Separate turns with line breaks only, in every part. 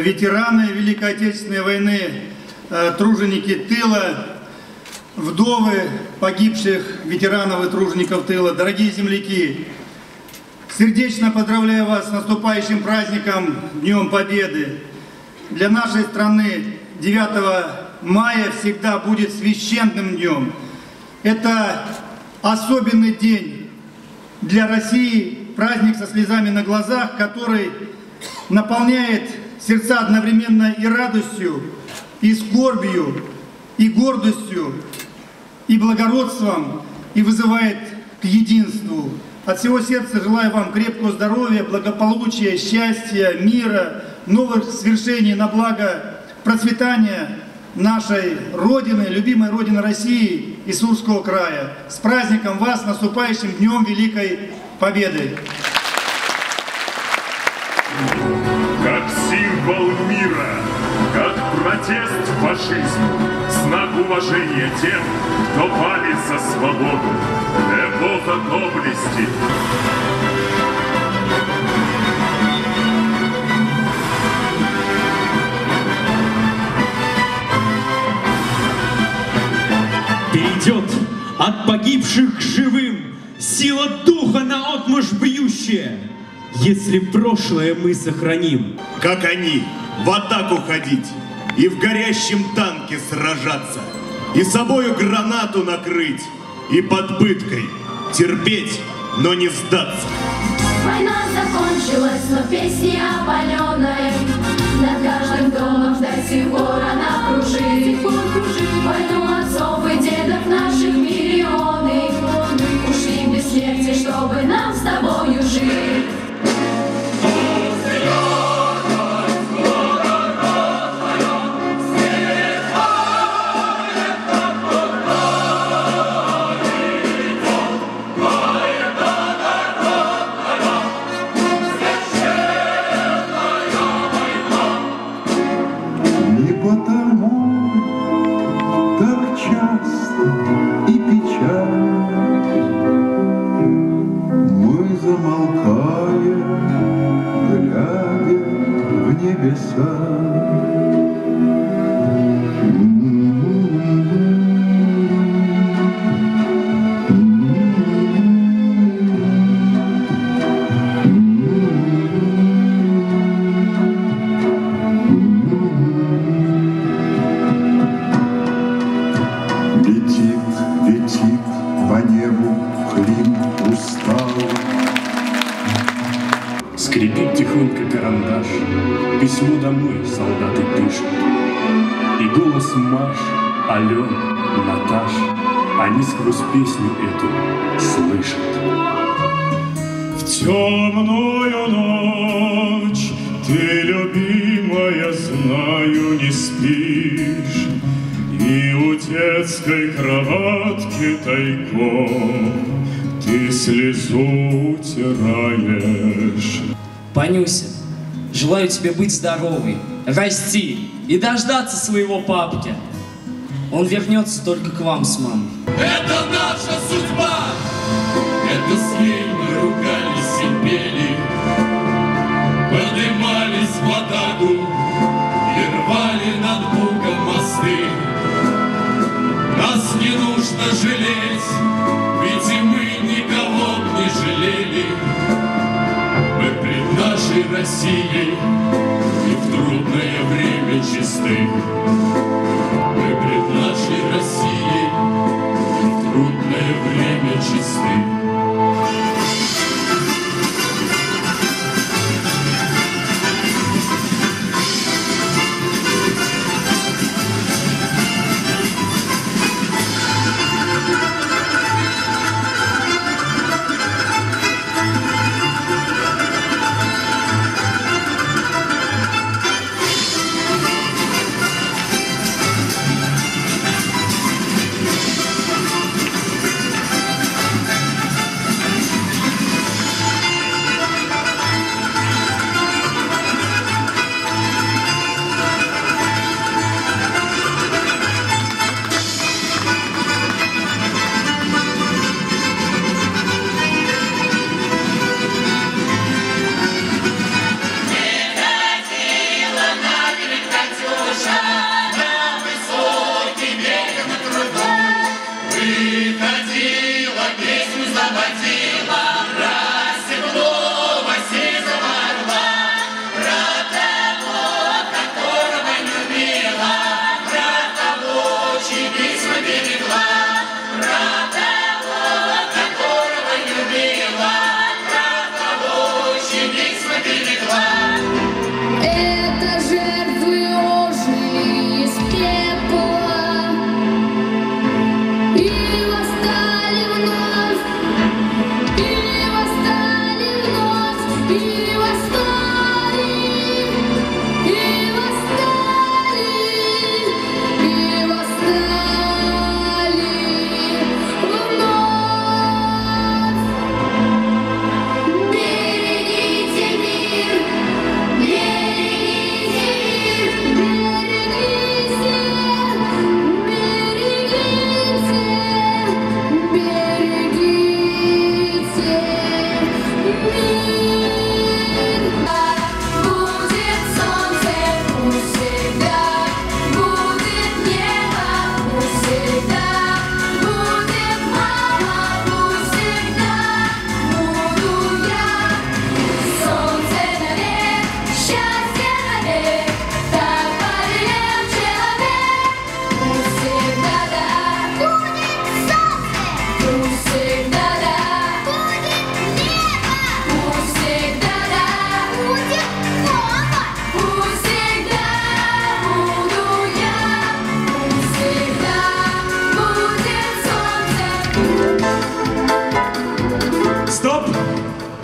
ветераны Великой Отечественной войны, э, труженики тыла, вдовы погибших ветеранов и тружеников тыла, дорогие земляки, сердечно поздравляю вас с наступающим праздником, Днем Победы. Для нашей страны 9 мая всегда будет священным днем. Это особенный день для России, праздник со слезами на глазах, который наполняет сердца одновременно и радостью, и скорбью, и гордостью, и благородством, и вызывает к единству. От всего сердца желаю вам крепкого здоровья, благополучия, счастья, мира, новых свершений на благо процветания нашей Родины, любимой Родины России и Сурского края. С праздником вас, наступающим Днем Великой Победы!
Символ мира, как протест фашизму, знак уважения тем, кто пали за свободу, эпоха доблести.
Перейдет от погибших к живым Сила духа на отмашь бьющая, Если прошлое мы сохраним.
Как они, в атаку ходить И в горящем танке сражаться, И собою гранату накрыть, И под пыткой терпеть, но не сдаться.
Война закончилась, но песни опаленной
Письмо домой солдаты пишут. И голос Маш, Ален, Наташ, Они сквозь песню эту слышат.
В темную ночь ты, любимая, знаю, не спишь, И у детской кроватки тайком ты слезу утираешь.
Панюся, желаю тебе быть здоровой, расти и дождаться своего папки. Он вернется только к вам с мамой.
Это наша судьба! Это с ней мы ругались и пели, Поднимались в атаку и рвали над Бугом мосты. Нас не нужно жалеть, Россией и в трудное время чисты. Мы пред нашей Россией и в трудное время чисты.
заводила.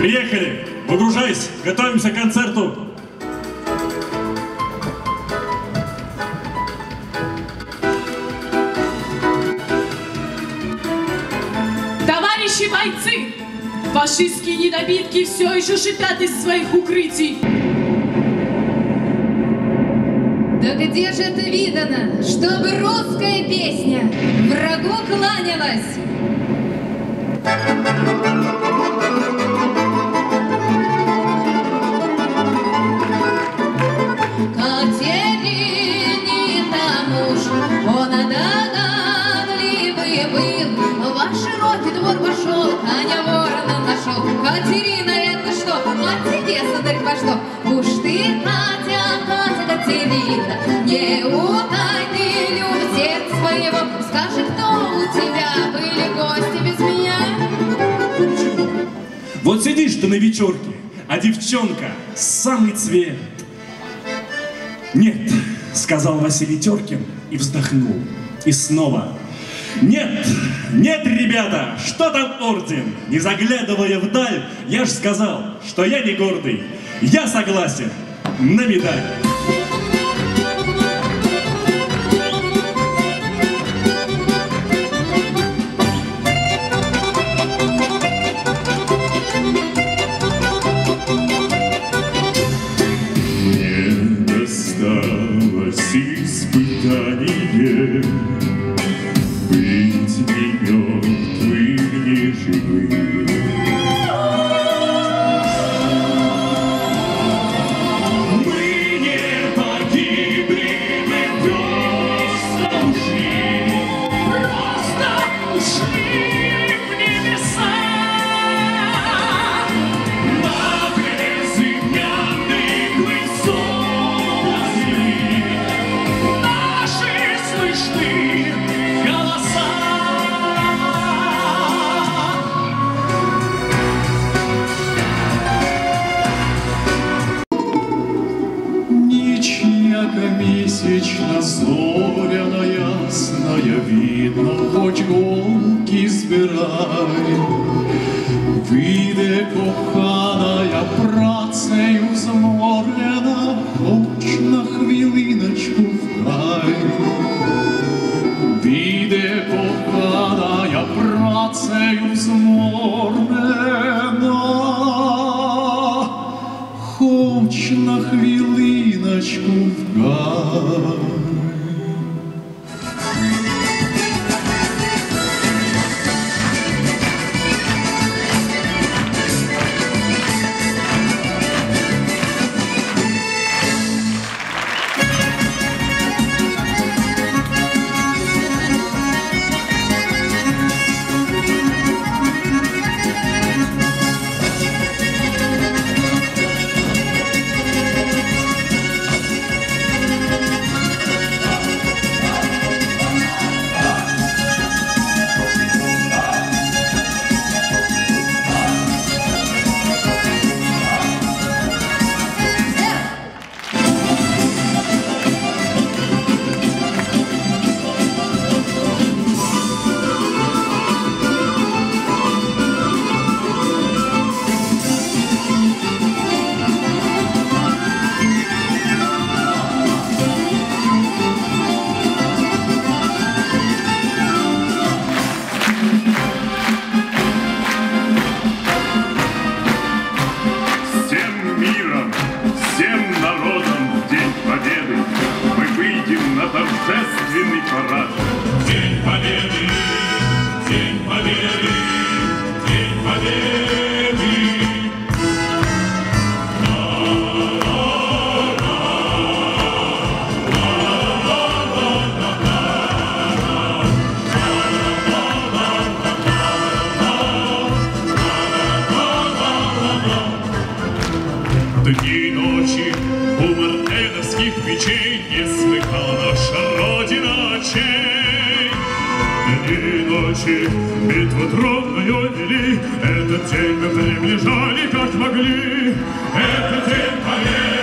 Приехали! Выгружайся! Готовимся к концерту!
Товарищи бойцы! Фашистские недобитки все еще шипят из своих укрытий.
Да где же это видано, чтобы русская песня врагу кланялась? Сударь, по что? Уж ты, Катя, Катя, Катерина, не утай ты, своего. Скажи, кто у тебя были гости без меня?
Вот сидишь ты на вечерке, а девчонка самый цвет. Нет, сказал Василий Теркин и вздохнул. И снова. Нет, нет, ребята, что там орден? Не заглядывая вдаль, я ж сказал, что я не гордый. Я согласен на медаль.
Мне досталось испытание Быть не Ide cum
и ночи. Битву трудную вели. Этот день мы приближали, как могли. Этот день поверили.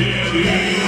Yeah, yeah.